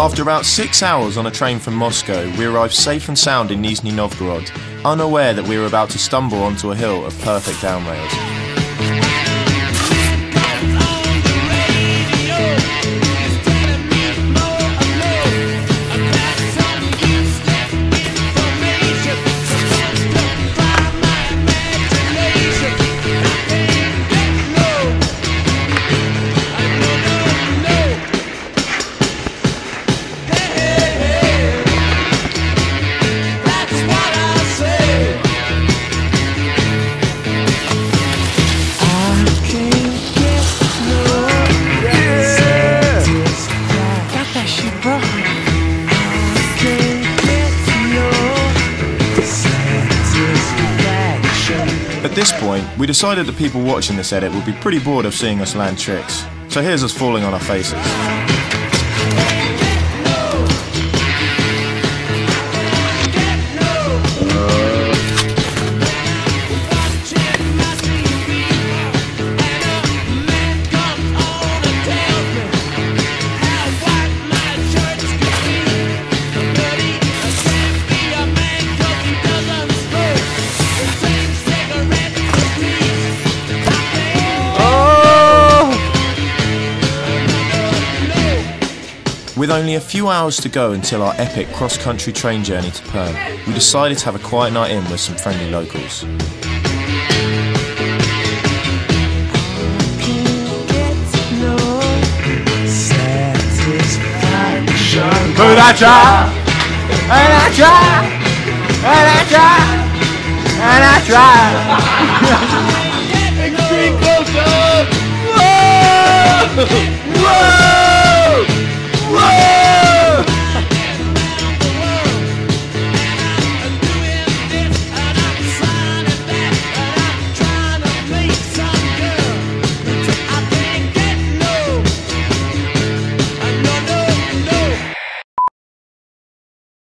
After about six hours on a train from Moscow, we arrived safe and sound in Nizhny Novgorod, unaware that we were about to stumble onto a hill of perfect downrails. At this point, we decided that people watching this edit would be pretty bored of seeing us land tricks. So here's us falling on our faces. With only a few hours to go until our epic cross country train journey to Perm, we decided to have a quiet night in with some friendly locals. But I try, and I try, and I try, and I try.